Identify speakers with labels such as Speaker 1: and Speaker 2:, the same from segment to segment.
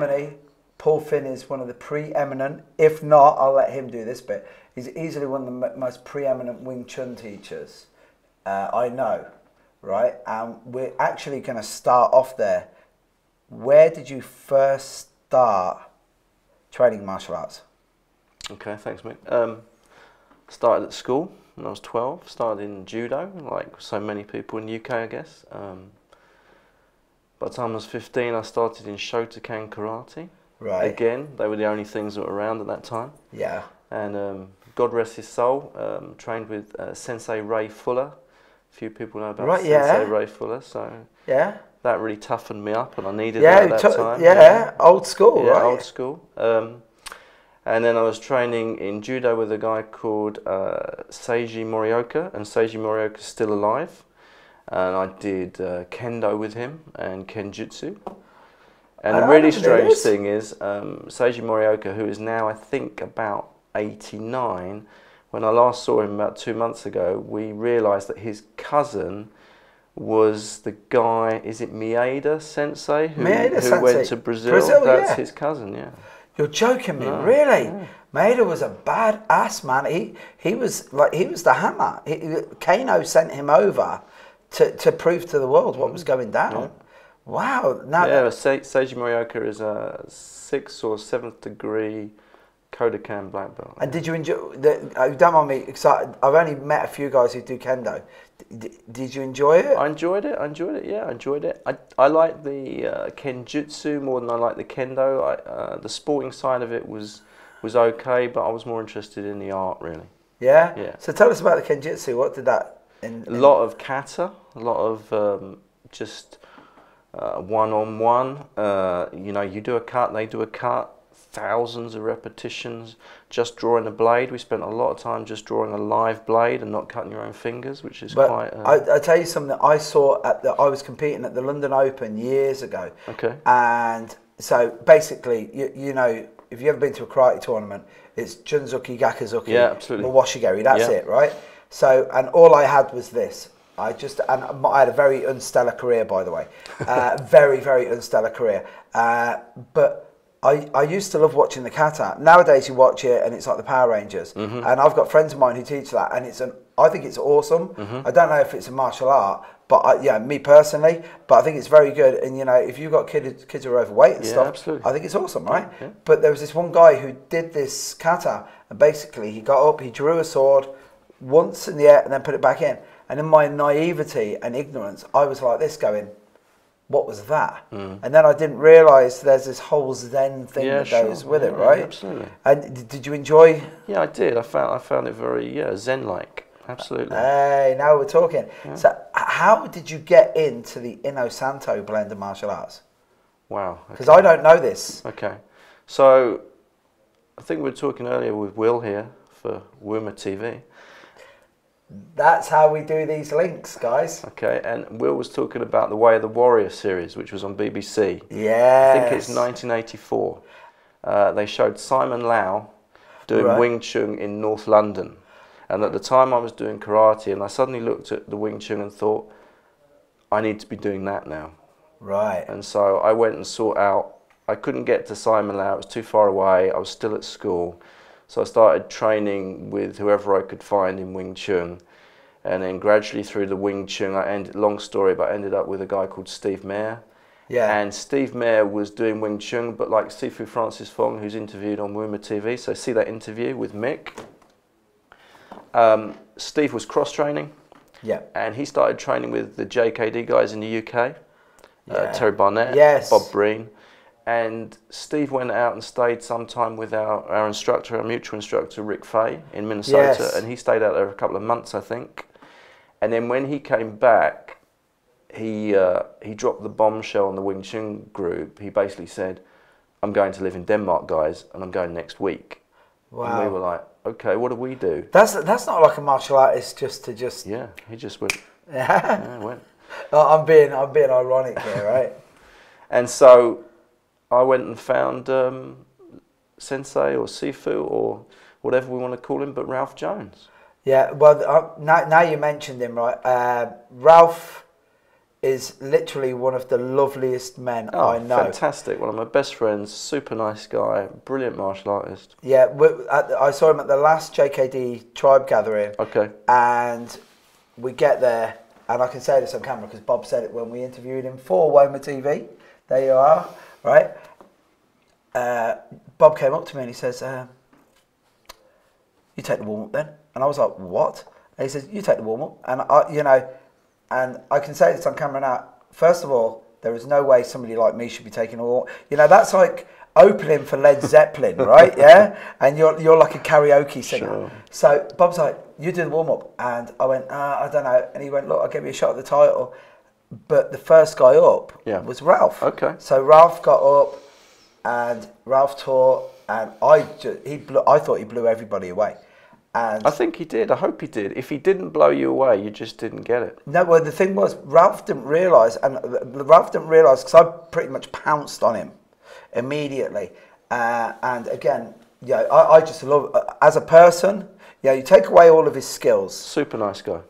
Speaker 1: Germany, Paul Finn is one of the preeminent, if not, I'll let him do this bit. He's easily one of the mo- most preeminent Wing Chun teachers uh, I know, right? And we're actually going to start off there. Where did you first start training martial arts?
Speaker 2: Okay, thanks, mate. Um, started at school when I was 12. Started in judo, like so many people in the UK, I guess. Um, by the time I was 15, I started in Shotokan karate.
Speaker 1: Right.
Speaker 2: Again, they were the only things that were around at that time.
Speaker 1: Yeah.
Speaker 2: And um, God rest his soul, um, trained with uh, Sensei Ray Fuller. A few people know about
Speaker 1: Right,
Speaker 2: Sensei
Speaker 1: yeah.
Speaker 2: Ray Fuller, so
Speaker 1: Yeah.
Speaker 2: that really toughened me up, and I needed
Speaker 1: Yeah.
Speaker 2: that at that time.
Speaker 1: yeah. Old school,
Speaker 2: yeah,
Speaker 1: right?
Speaker 2: old school. Um, and then I was training in judo with a guy called uh, Seiji Morioka, and Seiji Morioka's still alive. And I did uh, kendo with him and kenjutsu. And the really strange
Speaker 1: is.
Speaker 2: thing is, um, Seiji Morioka, who is now I think about 89, when I last saw him about two months ago, we realised that his cousin was the guy, is it Maeda Sensei, who,
Speaker 1: Maeda
Speaker 2: who
Speaker 1: Sensei.
Speaker 2: went to Brazil?
Speaker 1: Brazil,
Speaker 2: That's
Speaker 1: yeah.
Speaker 2: his cousin, yeah.
Speaker 1: You're joking me,
Speaker 2: No,
Speaker 1: really? Maeda was a bad ass man. He he was like he was the hammer. He- Kano sent him over to, to prove to the world what was going down. Wow. Now
Speaker 2: yeah, Seiji Morioka is a sixth or seventh degree Kodokan black belt.
Speaker 1: and did you enjoy? The, uh, don't mind me. I, I've only met a few guys who do kendo. D- did you enjoy it?
Speaker 2: I enjoyed it. I enjoyed it. Yeah, I enjoyed it. I I like the uh, kenjutsu more than I like the kendo. I, uh, the sporting side of it was was okay, but I was more interested in the art really.
Speaker 1: yeah.
Speaker 2: Yeah.
Speaker 1: So tell us about the kenjutsu. What did that? In,
Speaker 2: A lot of kata, a lot of um, just one on one. You know, you do a cut, they do a cut. Thousands of repetitions, just drawing a blade. We spent a lot of time just drawing a live blade and not cutting your own fingers, which is
Speaker 1: But
Speaker 2: quite. Uh,
Speaker 1: I, I tell you something that I saw at the I was competing at the London Open years ago.
Speaker 2: okay.
Speaker 1: And so basically, you, you know, if you've ever been to a karate tournament, it's Junzuki, Gyakuzuki,
Speaker 2: Yeah, absolutely.
Speaker 1: Mawashigeri, that's
Speaker 2: Yeah.
Speaker 1: it, right? So, and all I had was this. I just, and I had a very unstellar career, by the way. Uh, very, very unstellar career. Uh, but I, I used to love watching the kata. Nowadays, you watch it and it's like the Power Rangers.
Speaker 2: Mm-hmm.
Speaker 1: And I've got friends of mine who teach that, and it's an, I think it's awesome.
Speaker 2: Mm-hmm.
Speaker 1: I don't know if it's a martial art, but I, yeah, me personally, but I think it's very good. And you know, if you've got kids, kids who are overweight and
Speaker 2: Yeah,
Speaker 1: stuff,
Speaker 2: absolutely.
Speaker 1: I think it's awesome, right?
Speaker 2: Yeah.
Speaker 1: But there was this one guy who did this kata, and basically he got up, he drew a sword once in the air, and then put it back in. And in my naivety and ignorance, I was like this, going, "What was that?" And then I didn't realise there's this whole Zen thing
Speaker 2: Mm. Yeah,
Speaker 1: that
Speaker 2: sure.
Speaker 1: goes with it,
Speaker 2: Yeah,
Speaker 1: right?
Speaker 2: absolutely.
Speaker 1: And d- did you enjoy?
Speaker 2: Yeah, I did. I found I found it very yeah zen-like. Absolutely.
Speaker 1: Hey, now we're talking. So, how did you get into the Inosanto blend of martial arts?
Speaker 2: wow.
Speaker 1: Because I don't know this.
Speaker 2: Okay. So, I think we were talking earlier with Will here for Woma TV.
Speaker 1: That's how we do these links, guys.
Speaker 2: Okay, and Will was talking about the Way of the Warrior series, which was on BBC.
Speaker 1: Yeah.
Speaker 2: I think it's 1984. Uh, they showed Simon Lau doing
Speaker 1: Right.
Speaker 2: Wing Chun in North London. And at the time I was doing karate, and I suddenly looked at the Wing Chun and thought, I need to be doing that now.
Speaker 1: Right.
Speaker 2: And so I went and sought out. I couldn't get to Simon Lau; it was too far away. I was still at school, so I started training with whoever I could find in Wing Chun, and then gradually through the Wing Chun, I ended. Long story, but I ended up with a guy called Steve Mayer.
Speaker 1: Yeah.
Speaker 2: And Steve Mayer was doing Wing Chun, but like Sifu Francis Fong, who's interviewed on Woma TV. So see that interview with Mick. Um, Steve was cross training
Speaker 1: yeah.
Speaker 2: and he started training with the JKD guys in the UK, uh,
Speaker 1: Yeah.
Speaker 2: Terry Barnett,
Speaker 1: Yes.
Speaker 2: Bob Breen, and Steve went out and stayed some time with our, our instructor, our mutual instructor Rick Faye in Minnesota,
Speaker 1: Yes.
Speaker 2: and he stayed out there a couple of months, I think. And then when he came back, he uh, he dropped the bombshell on the Wing Chun group. He basically said, "I'm going to live in Denmark, guys, and I'm going next week." And we were like, "Okay, what do we do?"
Speaker 1: That's that's not like a martial artist just to just.
Speaker 2: Yeah, he just went.
Speaker 1: Yeah,
Speaker 2: went.
Speaker 1: I'm being I'm being ironic here, right?
Speaker 2: And so I went and found um, Sensei or Sifu or whatever we want to call him, but Ralph Jones.
Speaker 1: Yeah. Well, uh, now now you mentioned him, right? Uh, Ralph is literally one of the loveliest men
Speaker 2: Oh,
Speaker 1: I know.
Speaker 2: fantastic! One of my best friends, super nice guy, brilliant martial artist.
Speaker 1: Yeah, I saw him at the last JKD tribe gathering,
Speaker 2: Okay.
Speaker 1: and we get there, and I can say this on camera because Bob said it when we interviewed him for Woma TV. There you are, right? Uh, Bob came up to me and he says, uh, "You take the warm up then," and I was like, "What?" And he says, "You take the warm up," and I, you know, and I can say this on camera now. First of all, there is no way somebody like me should be taking a warm. You know, that's like opening for Led Zeppelin, right? Yeah, and you're you're like a karaoke singer.
Speaker 2: Sure.
Speaker 1: So Bob's like, "You do the warm up," and I went, uh, "I don't know," and he went, "Look, I'll give you a shot at the title." But the first guy up
Speaker 2: Yeah.
Speaker 1: was Ralph.
Speaker 2: Okay.
Speaker 1: So Ralph got up, and Ralph taught, and I ju- he blew, I thought he blew everybody away, and
Speaker 2: I think he did. I hope he did. If he didn't blow you away, you just didn't get it.
Speaker 1: no, well the thing was Ralph didn't realise, and uh, Ralph didn't realise because I pretty much pounced on him immediately, uh, and again, yeah, I, I just love uh, as a person. Yeah, you take away all of his skills.
Speaker 2: Super nice guy.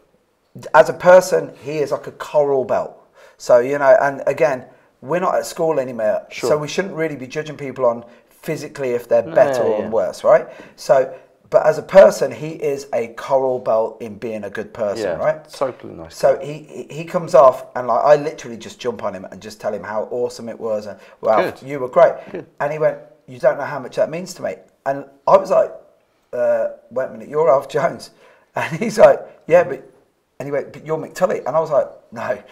Speaker 1: As a person, he is like a coral belt. So you know, and again, we're not at school anymore, so we shouldn't really be judging people on physically if they're better
Speaker 2: Yeah,
Speaker 1: or
Speaker 2: yeah.
Speaker 1: worse, right? So, but as a person, he is a coral belt in being a good person,
Speaker 2: Yeah.
Speaker 1: right?
Speaker 2: Totally nice.
Speaker 1: So he he- he comes off and like I literally just jump on him and just tell him how awesome it was and wow
Speaker 2: Good.
Speaker 1: you were great.
Speaker 2: Good.
Speaker 1: And he went, you don't know how much that means to me. And I was like, uh, wait a minute, you're Ralph Jones, and he's like, yeah, but and he went, but you're McTully, and I was like, no.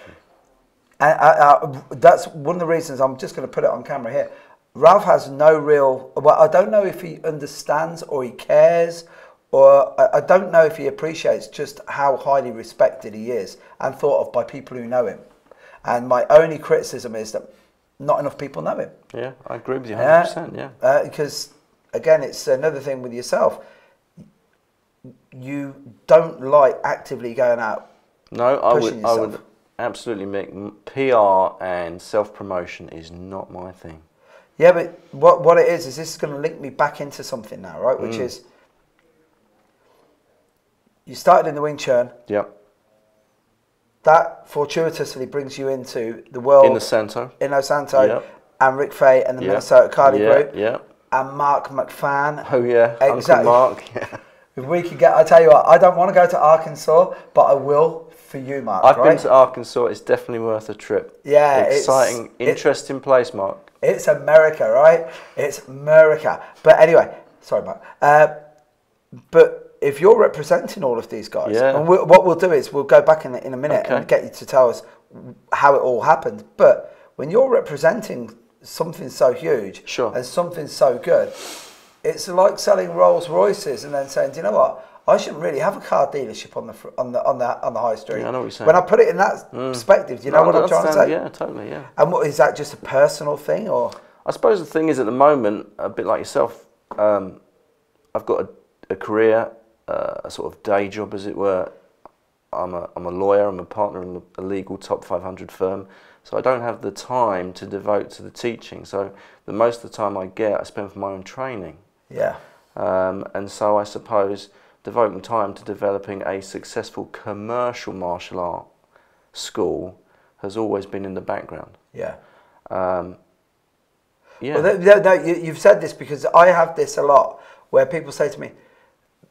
Speaker 1: And I, I, that's one of the reasons I'm just going to put it on camera here. Ralph has no real. Well, I don't know if he understands or he cares, or I, I don't know if he appreciates just how highly respected he is and thought of by people who know him. And my only criticism is that not enough people know him.
Speaker 2: yeah, I agree with you 100%. Yeah.
Speaker 1: Uh, because again, it's another thing with yourself. You don't like actively going out.
Speaker 2: No, I
Speaker 1: pushing
Speaker 2: would, I would absolutely make PR and self promotion is not my thing.
Speaker 1: Yeah, but what what it is is this is going to link me back into something now, right?
Speaker 2: Mm.
Speaker 1: Which is you started in the Wing Chun.
Speaker 2: Yep.
Speaker 1: That fortuitously brings you into the world
Speaker 2: In the centre.
Speaker 1: Inosanto
Speaker 2: Yep.
Speaker 1: and Rick Faye and the
Speaker 2: Yep.
Speaker 1: Minnesota Kali
Speaker 2: yeah,
Speaker 1: Group
Speaker 2: Yeah.
Speaker 1: And Marc McFann.
Speaker 2: Oh yeah.
Speaker 1: Exactly.
Speaker 2: Uncle Mark. Yeah.
Speaker 1: If we could get, I tell you what, I don't want to go to Arkansas, but I will for you, Mark.
Speaker 2: I've
Speaker 1: right?
Speaker 2: been to Arkansas. It's definitely worth a trip.
Speaker 1: Yeah, it's-
Speaker 2: Exciting,
Speaker 1: it-
Speaker 2: interesting place, Mark.
Speaker 1: It's America, right? It's America. But anyway, sorry, Mark. Uh, but if you're representing all of these guys,
Speaker 2: Yeah.
Speaker 1: and we, what we'll do is we'll go back in, in a minute
Speaker 2: Okay.
Speaker 1: and get you to tell us how it all happened. But when you're representing something so huge
Speaker 2: Sure.
Speaker 1: and something so good, it's like selling Rolls Royces and then saying, "Do you know what? I shouldn't really have a car dealership on the fr- on the on the on the high street."
Speaker 2: Yeah, I know what you're saying.
Speaker 1: When I put it in that perspective, do you know
Speaker 2: No,
Speaker 1: what I'm trying to say?
Speaker 2: Yeah, totally. Yeah.
Speaker 1: And what is that? Just a personal thing, or
Speaker 2: I suppose the thing is, at the moment, a bit like yourself, um, I've got a, a career, uh, a sort of day job, as it were. I'm a, I'm a lawyer, I'm a partner in a legal top 500 firm, so I don't have the time to devote to the teaching. So the most of the time I get, I spend for my own training.
Speaker 1: yeah?
Speaker 2: Um, and so I suppose devoting time to developing a successful commercial martial art school has always been in the background.
Speaker 1: Yeah.
Speaker 2: Um, yeah.
Speaker 1: Well, no, no, you, you've said this because I have this a lot where people say to me,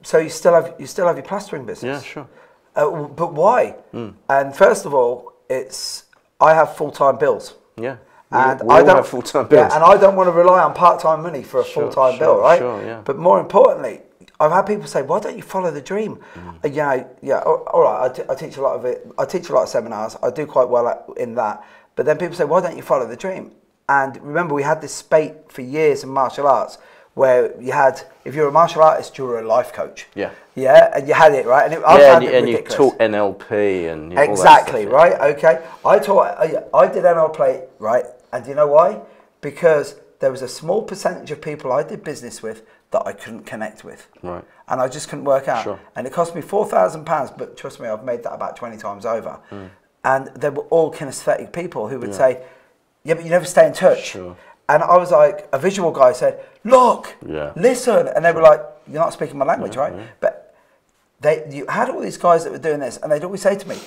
Speaker 1: "So you still have you still have your plastering business?"
Speaker 2: yeah, sure.
Speaker 1: Uh, but why?"
Speaker 2: Mm.
Speaker 1: And first of all, it's I have full time bills,
Speaker 2: Yeah.
Speaker 1: And
Speaker 2: we
Speaker 1: I don't
Speaker 2: have full-time bills.
Speaker 1: Yeah, and I don't want to rely on part time money for a
Speaker 2: Sure,
Speaker 1: full time
Speaker 2: sure,
Speaker 1: bill, right?
Speaker 2: sure, yeah.
Speaker 1: But more importantly, I've had people say, "Why don't you follow the dream?"
Speaker 2: Mm.
Speaker 1: Uh, you know, yeah, all all right. I, t- I teach a lot of it. I teach a lot of seminars. I do quite well at, in that. But then people say, "Why don't you follow the dream?" And remember, we had this spate for years in martial arts where you had, if you're a martial artist, you're a life coach.
Speaker 2: Yeah.
Speaker 1: Yeah, and you had it right, and it, I
Speaker 2: yeah,
Speaker 1: found
Speaker 2: and, you,
Speaker 1: it
Speaker 2: and you taught NLP and you know,
Speaker 1: Exactly,
Speaker 2: stuff, yeah.
Speaker 1: right? Okay. I taught, I, I did NL play, right? And do you know why? Because there was a small percentage of people I did business with that I couldn't connect with.
Speaker 2: Right.
Speaker 1: And I just couldn't work out.
Speaker 2: Sure.
Speaker 1: And it cost me £4,000, but trust me, I've made that about 20 times over.
Speaker 2: Mm.
Speaker 1: And they were all kinesthetic people who would say, yeah, but you never stay in touch.
Speaker 2: Sure.
Speaker 1: And I was like, a visual guy said, look,
Speaker 2: Yeah.
Speaker 1: listen. And they were like, you're not speaking my language, right? But they, you had all these guys that were doing this, and they'd always say to me,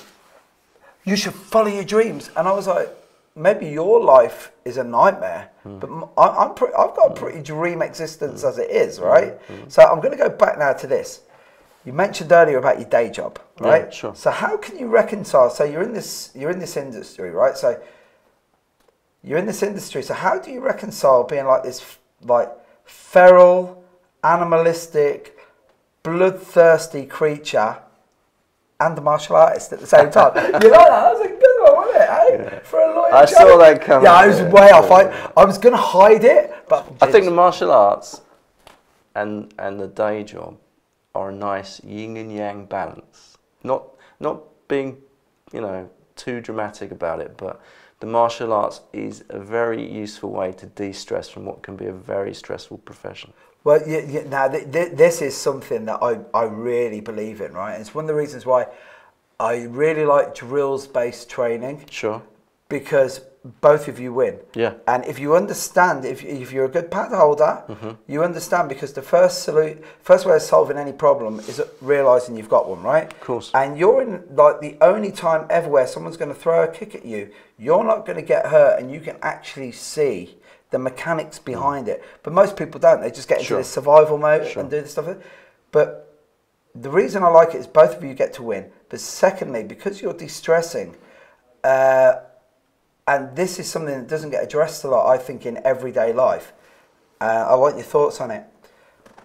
Speaker 1: you should follow your dreams. And I was like, maybe your life is a nightmare, hmm. but I, am pre- I've got a hmm. pretty dream existence hmm. as it is, right? So I'm going to go back now to this. You mentioned earlier about your day job,
Speaker 2: Yeah,
Speaker 1: right?
Speaker 2: sure.
Speaker 1: So how can you reconcile? So you're in this, you're in this industry, right? So you're in this industry. So how do you reconcile being like this, like feral, animalistic, bloodthirsty creature and a martial artist at the same time? you know that? That was a good one, wasn't it? eh? For a lawyer.
Speaker 2: I saw that coming,
Speaker 1: Yeah, I was
Speaker 2: yeah,
Speaker 1: way
Speaker 2: yeah,
Speaker 1: off. I, I was going to hide it, but
Speaker 2: I think the martial arts and and the day job are a nice yin and yang balance. Not not being, you know, too dramatic about it, but the martial arts is a very useful way to de-stress from what can be a very stressful profession.
Speaker 1: Well, now th- th- this is something that I, I really believe in, right? It's one of the reasons why I really like drills based training
Speaker 2: Sure.
Speaker 1: Because both of you win.
Speaker 2: Yeah.
Speaker 1: And if you understand, if, if you're a good pad holder,
Speaker 2: Mm-hmm.
Speaker 1: you understand because the first salute, first way of solving any problem is realizing you've got one, right? Of
Speaker 2: course.
Speaker 1: And you're in like the only time ever where someone's going to throw a kick at you, you're not going to get hurt, and you can actually see the mechanics behind it. But most people don't. They just get into
Speaker 2: Sure.
Speaker 1: this survival mode
Speaker 2: Sure.
Speaker 1: and do this stuff. But the reason I like it is both of you get to win. But secondly, because you're de-stressing, uh, and this is something that doesn't get addressed a lot, I think, in everyday life. Uh, I want your thoughts on it.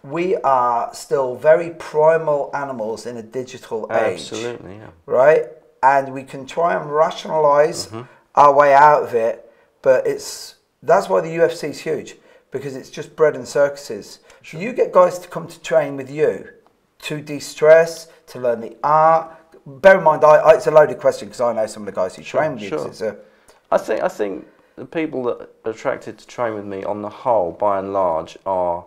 Speaker 1: We are still very primal animals in a digital age,
Speaker 2: Absolutely, yeah.
Speaker 1: right? And we can try and rationalize
Speaker 2: Mm-hmm.
Speaker 1: our way out of it, but it's that's why the UFC is huge because it's just bread and circuses. You get guys to come to train with you to de-stress, to learn the art. Bear in mind, I, I, it's a loaded question because I know some of the guys who
Speaker 2: Sure,
Speaker 1: train with you. 'cause
Speaker 2: sure.
Speaker 1: It's a,
Speaker 2: I think I think the people that are attracted to train with me, on the whole, by and large, are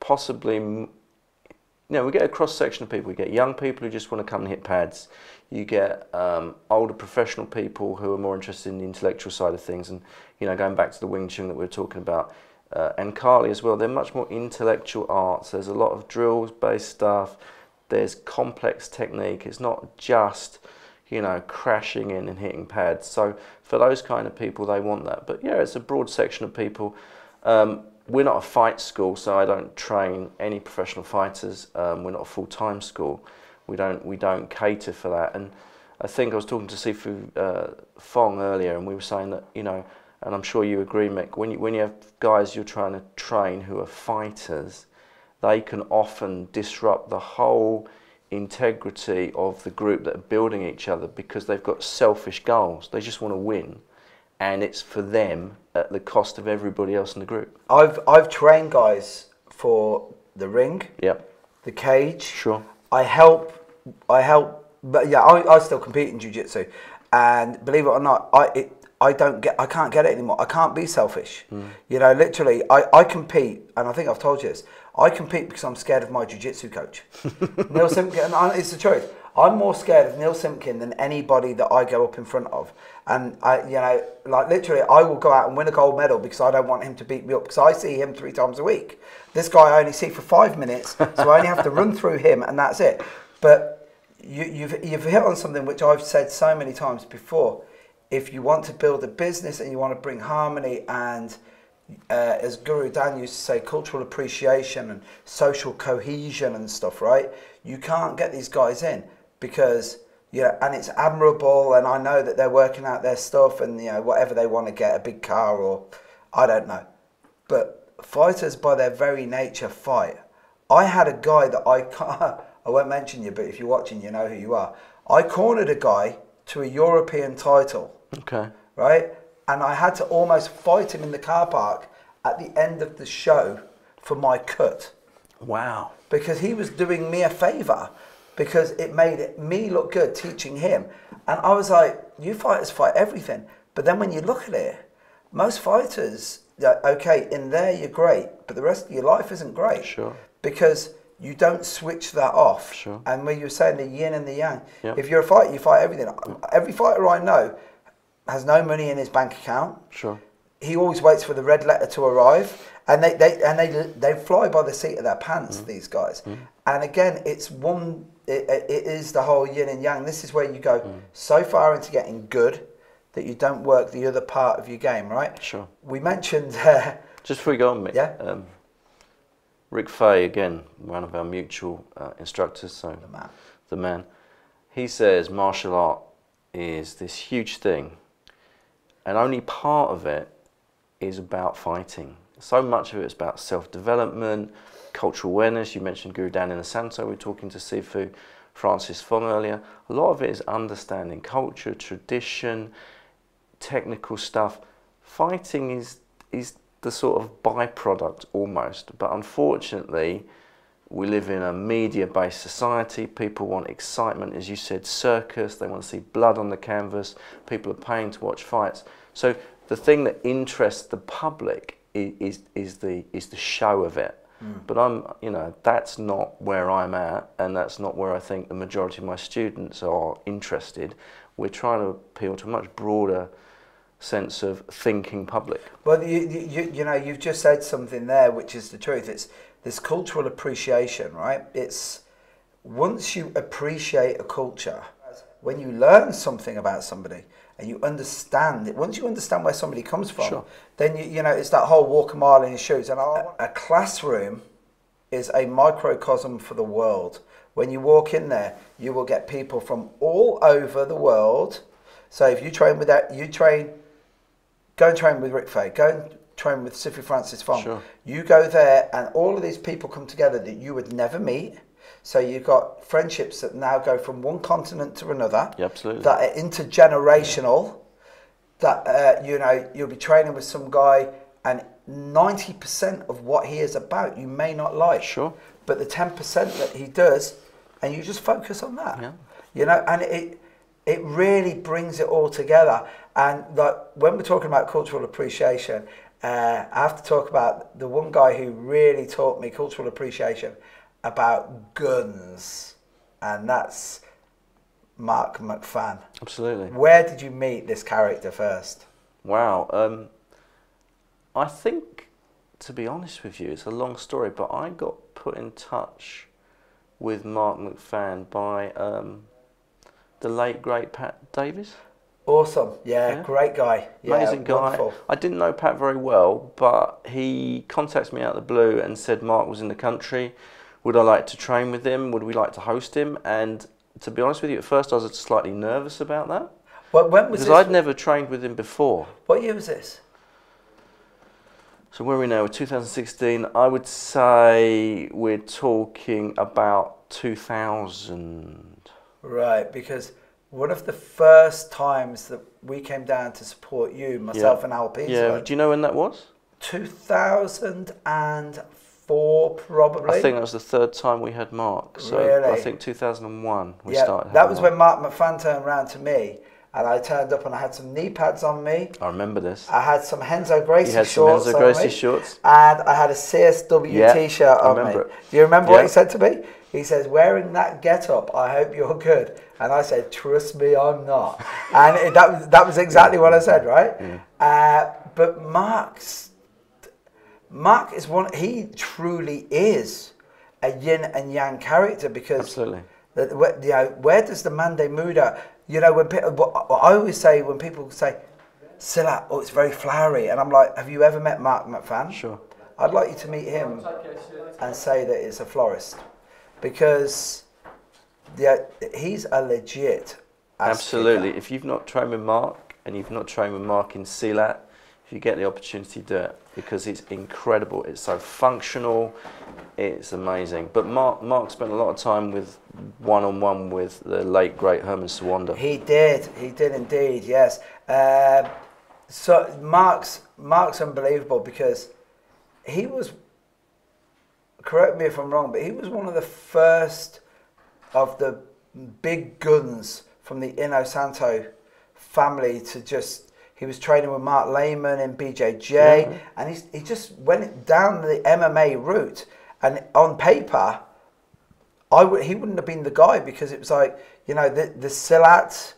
Speaker 2: possibly. You know, we get a cross section of people. We get young people who just want to come and hit pads. You get um, older professional people who are more interested in the intellectual side of things, and you know, going back to the Wing Chun that we were talking about, uh, and Kali as well. They're much more intellectual arts. There's a lot of drills-based stuff. There's complex technique. It's not just you know, crashing in and hitting pads. So for those kind of people, they want that. But yeah, it's a broad section of people. Um, we're not a fight school, so I don't train any professional fighters. Um, we're not a full-time school. We don't we don't cater for that. And I think I was talking to Sifu uh, Fong earlier, and we were saying that you know, and I'm sure you agree, Mick. When you when you have guys you're trying to train who are fighters, they can often disrupt the whole integrity of the group that are building each other because they've got selfish goals. They just want to win, and it's for them at the cost of everybody else in the group.
Speaker 1: I've I've trained guys for the ring,
Speaker 2: Yep,
Speaker 1: the cage.
Speaker 2: sure.
Speaker 1: I help. I help. But yeah, I, I still compete in jiu-jitsu, and believe it or not, I it, I don't get. I can't get it anymore. I can't be selfish. Mm. You know, literally, I, I compete, and I think I've told you this. I compete because I'm scared of my jiu-jitsu coach, Neil Simpkin. And it's the truth. I'm more scared of Neil Simpkin than anybody that I go up in front of. And I, you know, like literally, I will go out and win a gold medal because I don't want him to beat me up because I see him three times a week. This guy I only see for five minutes, so I only have to run through him, and that's it. But you, you've you've hit on something which I've said so many times before. If you want to build a business and you want to bring harmony and uh, as Guro Dan used to say, cultural appreciation and social cohesion and stuff, right? You can't get these guys in because, you know, and it's admirable, and I know that they're working out their stuff and, you know, whatever they want to get, a big car or I don't know. But fighters, by their very nature, fight. I had a guy that I can't, I won't mention you, but if you're watching, you know who you are. I cornered a guy to a European title
Speaker 2: Okay.
Speaker 1: right? And I had to almost fight him in the car park at the end of the show for my cut
Speaker 2: Wow.
Speaker 1: because he was doing me a favor because it made it, me look good teaching him. And I was like, you fighters fight everything. But then when you look at it, most fighters, okay, in there you're great, but the rest of your life isn't great.
Speaker 2: Sure.
Speaker 1: Because you don't switch that off.
Speaker 2: Sure.
Speaker 1: And when you're saying the yin and the yang,
Speaker 2: Yeah.
Speaker 1: if you're a fighter, you fight everything. Mm. Every fighter I know has no money in his bank account
Speaker 2: Sure.
Speaker 1: he always waits for the red letter to arrive and they, they and they they fly by the seat of their pants these guys and again it's one it, it is the whole yin and yang. This is where you go so far into getting good that you don't work the other part of your game, right?
Speaker 2: Sure.
Speaker 1: We mentioned. Uh,
Speaker 2: Just before we go on, Mick,
Speaker 1: Yeah.
Speaker 2: um, Rick Faye, again, one of our mutual uh, instructors, so
Speaker 1: the man.
Speaker 2: the man, he says martial art is this huge thing, and only part of it is about fighting. So much of it is about self development, cultural awareness. You mentioned Guro Dan Inosanto, we were talking to Sifu Francis Fong earlier. A lot of it is understanding culture, tradition, technical stuff. Fighting is is the sort of byproduct almost, but unfortunately, we live in a media-based society. People want excitement, as you said, circus. They want to see blood on the canvas. People are paying to watch fights. So the thing that interests the public is is, is the is the show of it. Hmm. But I'm, you know, that's not where I'm at, and that's not where I think the majority of my students are interested. We're trying to appeal to a much broader sense of thinking public.
Speaker 1: Well, you, you- you know, you've just said something there, which is the truth. It's this cultural appreciation, right? It's once you appreciate a culture, when you learn something about somebody and you understand it, once you understand where somebody comes from,
Speaker 2: Sure.
Speaker 1: then you, you know it's that whole walk a mile in your shoes. And I, a classroom is a microcosm for the world. When you walk in there, you will get people from all over the world. So if you train with that, you train go and train with Rick Faye, go and train with Sifu Francis Fong.
Speaker 2: Sure.
Speaker 1: You go there, and all of these people come together that you would never meet. So you've got friendships that now go from one continent to another.
Speaker 2: Yeah, absolutely.
Speaker 1: That are intergenerational. That uh, you know, you'll be training with some guy, and ninety percent of what he is about you may not like.
Speaker 2: Sure.
Speaker 1: But the ten percent that he does, and you just focus on that.
Speaker 2: Yeah.
Speaker 1: You know, and it it really brings it all together. And like when we're talking about cultural appreciation, uh, I have to talk about the one guy who really taught me cultural appreciation about guns, and that's Marc McFann.
Speaker 2: Absolutely.
Speaker 1: Where did you meet this character first?
Speaker 2: Wow. Um, I think, to be honest with you, it's a long story, but I got put in touch with Marc McFann by um, the late great Pat Davis.
Speaker 1: Awesome, yeah,
Speaker 2: Yeah.
Speaker 1: great guy, yeah,
Speaker 2: Amazing guy.
Speaker 1: wonderful.
Speaker 2: I didn't know Pat very well, but he contacted me out of the blue and said Mark was in the country. Would I like to train with him? Would we like to host him? And to be honest with you, at first I was slightly nervous about that
Speaker 1: Well, when was
Speaker 2: because
Speaker 1: this?
Speaker 2: I'd never trained with him before.
Speaker 1: What year was this?
Speaker 2: So where are we now? 2016. I would say we're talking about 2000.
Speaker 1: Right, because one of the first times that we came down to support you, myself and Al Peterson,
Speaker 2: Yeah. Do you know when that was?
Speaker 1: 2004 probably.
Speaker 2: I think that was the third time we had Mark. So I think 2001 we
Speaker 1: yeah,
Speaker 2: started.
Speaker 1: that was
Speaker 2: Mark.
Speaker 1: when Marc McFann turned around to me, and I turned up and I had some knee pads on me.
Speaker 2: I remember this.
Speaker 1: I had some Renzo Gracie
Speaker 2: You had some
Speaker 1: shorts Renzo
Speaker 2: Gracie shorts.
Speaker 1: and I had a CSW
Speaker 2: Yeah,
Speaker 1: T-shirt
Speaker 2: I
Speaker 1: on
Speaker 2: remember
Speaker 1: me.
Speaker 2: it.
Speaker 1: Do you remember what he said to me? He says, "Wearing that get-up, I hope you're good." And I said, "Trust me, I'm not." and it, that was that was exactly what I said, right? Uh, but Mark's Mark is one. He truly is a yin and yang character because
Speaker 2: Absolutely.
Speaker 1: that where, you know, where does the Mande Muda? You know, when people, what I always say when people say, "Silat, oh, it's very flowery," and I'm like, "Have you ever met Marc McFann?"
Speaker 2: Sure.
Speaker 1: I'd like you to meet him and say that it's a florist because yeah, he's a legit.
Speaker 2: Absolutely.
Speaker 1: kicker.
Speaker 2: If you've not trained with Mark and you've not trained with Mark in Silat, if you get the opportunity, do it because it's incredible. It's so functional. It's amazing. But Mark, Mark spent a lot of time with one-on-one with the late great Herman Suwanda.
Speaker 1: He did. He did indeed. Yes. Um, so Mark's Mark's unbelievable because he was. Correct me if I'm wrong, but he was one of the first of the big guns from the Inosanto family to just. He was training with Mark Lehman in BJJ,
Speaker 2: Yeah.
Speaker 1: and he's, he just went down the MMA route. And on paper, I would, he wouldn't have been the guy because it was like you know the the Silat,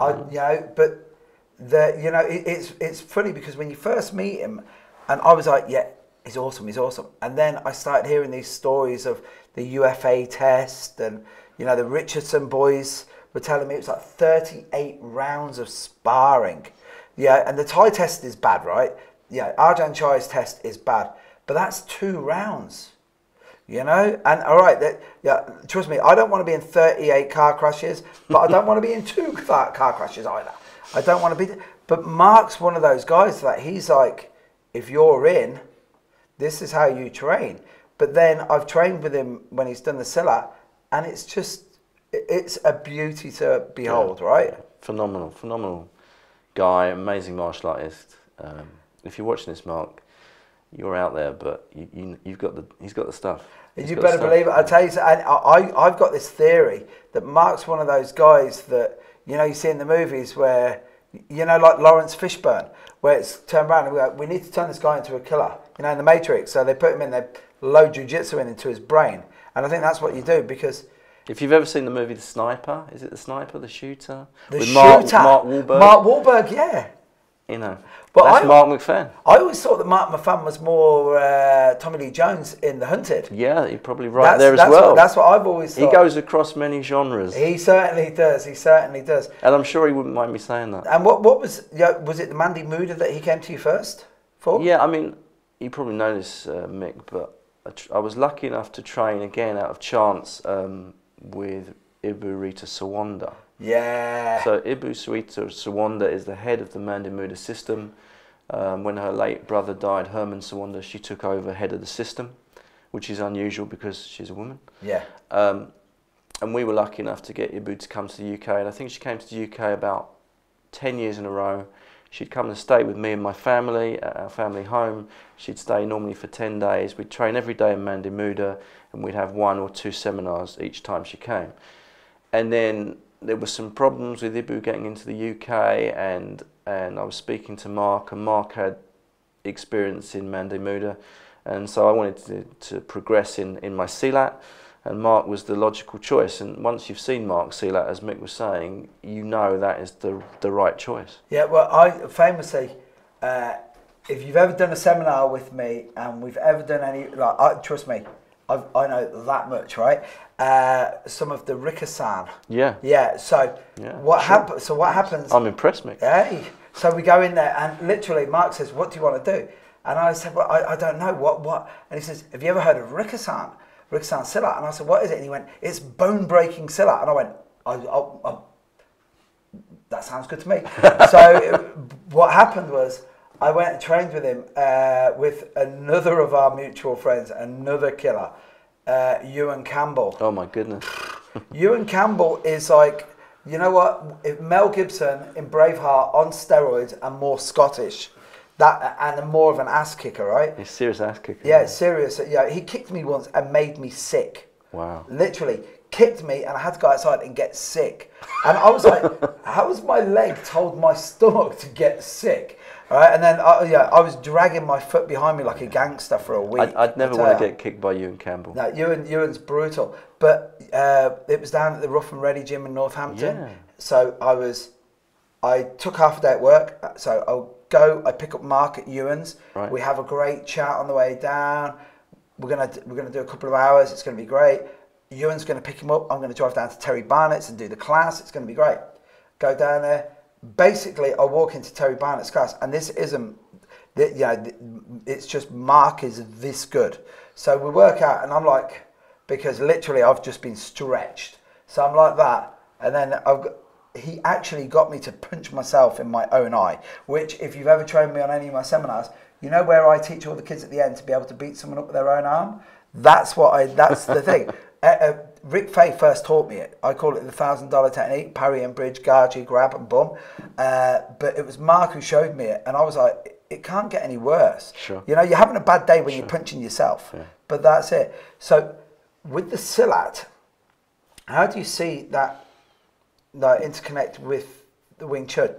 Speaker 1: I you know, but the you know it, it's it's funny because when you first meet him, and I was like, yeah, he's awesome, he's awesome, and then I started hearing these stories of the UFA test and You know, the Richardson boys were telling me it was like 38 rounds of sparring. Yeah, and the Thai test is bad, right? Yeah, Arjan Chai's test is bad, but that's two rounds. You know, and all right, that yeah. Trust me, I don't want to be in 38 car crashes, but I don't want to be in two car crashes either. I don't want to be. But Mark's one of those guys that he's like, if you're in, this is how you train. But then I've trained with him when he's done the Silat, and it's just, it's a beauty to behold, right?
Speaker 2: Phenomenal, phenomenal guy, amazing martial artist. Um, if you're watching this, Mark, you're out there, but you, you, you've got the, he's got the stuff. He's
Speaker 1: you better
Speaker 2: stuff.
Speaker 1: believe it. I tell you, and I, I've got this theory that Mark's one of those guys that you know you see in the movies where you know like Laurence Fishburne, where it's turned around and we go, we need to turn this guy into a killer. You know, in the Matrix, so they put him in, they load jujitsu in into his brain, and I think that's what you do because
Speaker 2: If you've ever seen the movie The Sniper, is it The Sniper, The Shooter?
Speaker 1: the
Speaker 2: With
Speaker 1: shooter,
Speaker 2: Mark, Mark Wahlberg.
Speaker 1: Mark Wahlberg, yeah.
Speaker 2: you know,
Speaker 1: But
Speaker 2: that's
Speaker 1: I-
Speaker 2: Mark McFadden.
Speaker 1: I always thought that Marc McFann was more uh, Tommy Lee Jones in The Hunted.
Speaker 2: Yeah, you're probably right
Speaker 1: that's,
Speaker 2: there as
Speaker 1: that's
Speaker 2: well.
Speaker 1: What, that's what I've always
Speaker 2: he goes across many genres,
Speaker 1: He certainly does. He certainly does.
Speaker 2: and I'm sure he wouldn't mind me saying that.
Speaker 1: And what what was yeah, was it the Mande Muda that he came to you first for?
Speaker 2: Yeah, I mean, you probably know this, uh, Mick, but I, tr- I was lucky enough to train again out of chance um, with Ibu Rita Suwanda.
Speaker 1: Yeah.
Speaker 2: So Ibu Rita Suwanda is the head of the Mande Muda system. Um, when her late brother died, Herman Suwanda, she took over head of the system, which is unusual because she's a woman.
Speaker 1: yeah.
Speaker 2: Um, and we were lucky enough to get Ibu to come to the UK, and I think she came to the UK about 10 years in a row. She'd come and stay with me and my family at our family home. She'd stay normally for 10 days. We'd train every day in Mande Muda, and we'd have one or two seminars each time she came. And then there were some problems with Ibu getting into the UK, and, and I was speaking to Mark, and Mark had experience in Mande Muda, and so I wanted to, to progress in, in my Silat, and Mark was the logical choice. And once you've seen Mark Silat, as Mick was saying, you know that is the, the right choice.
Speaker 1: Yeah. Well, I famously, uh, if you've ever done a seminar with me and we've ever done any, like, I, trust me, I've, I know that much, right? Uh, some of the Rikasan.
Speaker 2: Yeah,
Speaker 1: Yeah. So
Speaker 2: Yeah,
Speaker 1: what
Speaker 2: sure.
Speaker 1: happens? So what happens?
Speaker 2: I'm impressed, Mick.
Speaker 1: Hey, so we go in there and literally Mark says, "What do you want to do?" And I said, "Well, I, I don't know what what." And he says, "Have you ever heard of Rikasan, Rikasan Silat?" And I said, "What is it?" And he went, "It's bone breaking Silat." And I went, I, I, I, "That sounds good to me." so uh, what happened was. I went and trained with him uh, with another of our mutual friends, another killer, uh, Ewan Campbell.
Speaker 2: Oh my goodness.
Speaker 1: Ewan Campbell is like, you know what? If Mel Gibson in Braveheart on steroids and more Scottish, that and more of an ass kicker, right?
Speaker 2: He's serious ass kicker.
Speaker 1: Yeah, it's serious. Yeah, he kicked me once and made me sick.
Speaker 2: Wow.
Speaker 1: Literally kicked me, and I had to go outside and get sick. And I was like, how has my leg told my stomach to get sick? All right, and then I, yeah, I was dragging my foot behind me like a gangster for a week.
Speaker 2: I'd, I'd never want to get kicked by Ewan Campbell.
Speaker 1: No, Ewan, Ewan's brutal. But uh, it was down at the Rough and Ready gym in Northampton.
Speaker 2: Yeah.
Speaker 1: So I was, I took half a day at work. So I'll go, I pick up Mark at Ewan's.
Speaker 2: Right.
Speaker 1: We have a great chat on the way down. We're gonna we're gonna do a couple of hours. It's gonna be great. Ewan's gonna pick him up. I'm gonna drive down to Terry Barnett's and do the class. It's gonna be great. Go down there. Basically, I walk into Terry Barnett's class, and this isn't. Yeah, it's just Mark is this good. So we work out, and I'm like, because literally I've just been stretched. So I'm like that, and then I've got, he actually got me to punch myself in my own eye. Which, if you've ever trained me on any of my seminars, you know where I teach all the kids at the end to be able to beat someone up with their own arm. That's what I. That's the thing. Uh, uh, Rick Faye first taught me it. I call it the thousand dollar technique: parry and bridge, guard you, grab and bum. Uh, but it was Mark who showed me it, and I was like, it, can't get any worse.
Speaker 2: Sure.
Speaker 1: You know, you're having a bad day when you're punching yourself,
Speaker 2: Yeah.
Speaker 1: but that's it. So, with the Silat, how do you see that like, interconnect with the Wing Chun?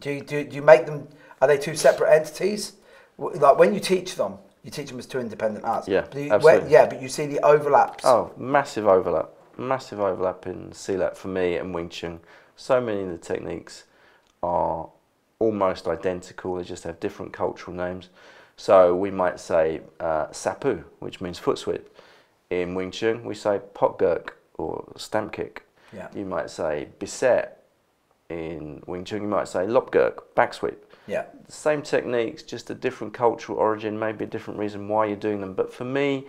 Speaker 1: Do you, do, do you make them? Are they two separate entities? Like when you teach them, you teach them as two independent arts.
Speaker 2: Yeah,
Speaker 1: But you,
Speaker 2: absolutely.
Speaker 1: yeah, but you see the overlaps.
Speaker 2: Oh, massive overlap. Massive overlap in Silat for me and Wing Chun. So many of the techniques are almost identical, they just have different cultural names. So we might say uh, Sapu, which means foot sweep. In Wing Chun, we say Pot Gurk, or stamp kick.
Speaker 1: Yeah.
Speaker 2: You might say beset in Wing Chun. You might say lopgurk, back sweep.
Speaker 1: Yeah.
Speaker 2: Same techniques, just a different cultural origin, maybe a different reason why you're doing them. But for me,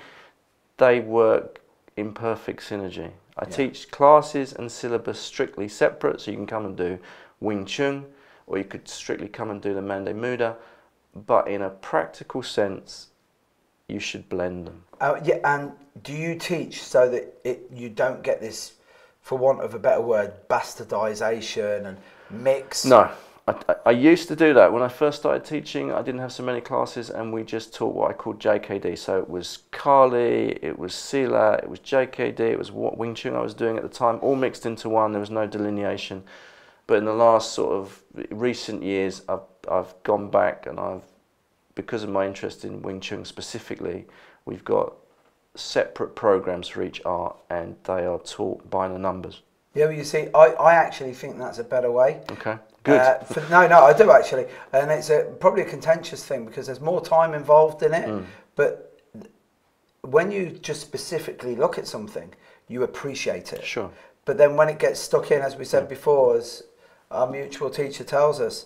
Speaker 2: they work in perfect synergy. I
Speaker 1: Yeah.
Speaker 2: teach classes and syllabus strictly separate, so you can come and do Wing Chun, or you could strictly come and do the Mande Muda. But in a practical sense, you should blend them.
Speaker 1: Uh, yeah, and do you teach so that it you don't get this, for want of a better word, bastardization and mix?
Speaker 2: No, I, I- used to do that when I first started teaching. I didn't have so many classes, and we just taught what I called JKD. So it was Kali, it was Silat, it was JKD, it was what Wing Chun I was doing at the time, all mixed into one. There was no delineation. But in the last sort of recent years, I've I've gone back and I've because of my interest in Wing Chun specifically, we've got separate programs for each art, and they are taught by the numbers.
Speaker 1: Yeah, well, you see, I, I actually think that's a better way.
Speaker 2: Okay, good.
Speaker 1: Uh, for, no, no, I do actually, and it's a, probably a contentious thing because there's more time involved in it.
Speaker 2: Mm.
Speaker 1: But when you just specifically look at something, you appreciate it.
Speaker 2: Sure.
Speaker 1: But then when it gets stuck in, as we said before, as our mutual teacher tells us,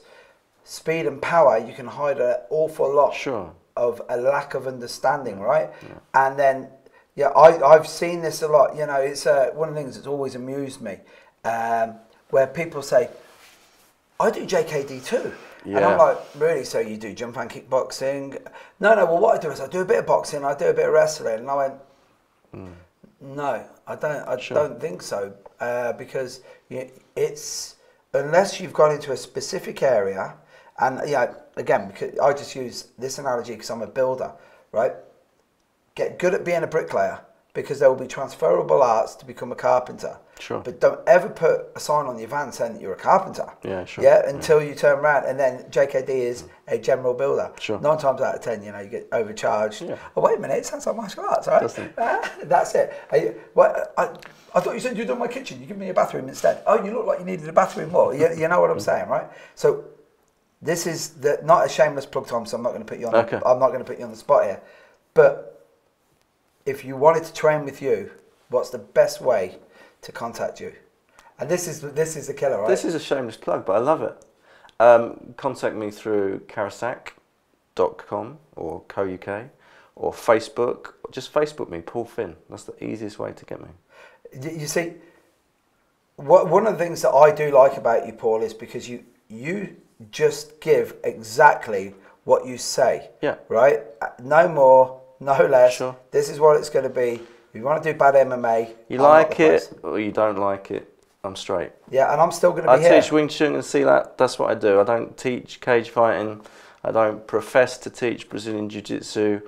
Speaker 1: speed and power, you can hide an awful lot
Speaker 2: Sure.
Speaker 1: Of a lack of understanding, right? And then, yeah, I, I've seen this a lot. You know, it's uh, one of the things that's always amused me, um, where people say, I do JKD too. And I'm like, really? So you do jump and kickboxing? No, no. Well, what I do is I do a bit of boxing, I do a bit of wrestling. And I went, no, I don't. I
Speaker 2: Sure.
Speaker 1: don't think so uh, because you, it's unless you've gone into a specific area, and yeah, again, because I just use this analogy because I'm a builder, right? Get good at being a bricklayer because there will be transferable arts to become a carpenter.
Speaker 2: Sure.
Speaker 1: But don't ever put a sign on your van saying that you're a carpenter.
Speaker 2: Yeah, sure.
Speaker 1: Yeah, until you turn around, and then JKD is a general builder.
Speaker 2: Sure.
Speaker 1: Nine times out of ten, you know, you get overcharged.
Speaker 2: Yeah.
Speaker 1: Oh wait a minute, it sounds like martial arts, right?
Speaker 2: Doesn't.
Speaker 1: Ah, that's it. Are you- what, I, I thought you said you'd done my kitchen. You give me a bathroom instead. Oh, you look like you needed a bathroom more. You, you know what I'm saying, right? So this is the, not a shameless plug, Tom. So I'm not going to put you on.
Speaker 2: Okay.
Speaker 1: I'm not going to put you on the spot here. But if you wanted to train with you, what's the best way to contact you? And this is this is the killer, right?
Speaker 2: This is a shameless plug, but I love it. Um, contact me through karasak.com or co.uk or Facebook. Or just Facebook me, Paul Finn. That's the easiest way to get me.
Speaker 1: You see, what, one of the things that I do like about you, Paul, is because you you just give exactly what you say.
Speaker 2: Yeah.
Speaker 1: Right. Uh, No more, no less.
Speaker 2: Sure.
Speaker 1: This is what it's going to be. If you want to do bad MMA,
Speaker 2: You
Speaker 1: I'm
Speaker 2: like it
Speaker 1: place.
Speaker 2: or you don't like it, I'm straight.
Speaker 1: Yeah, and I'm still going to
Speaker 2: I
Speaker 1: be here.
Speaker 2: teach Wing Chun and Silat. That's what I do. I don't teach cage fighting. I don't profess to teach Brazilian Jiu Jitsu,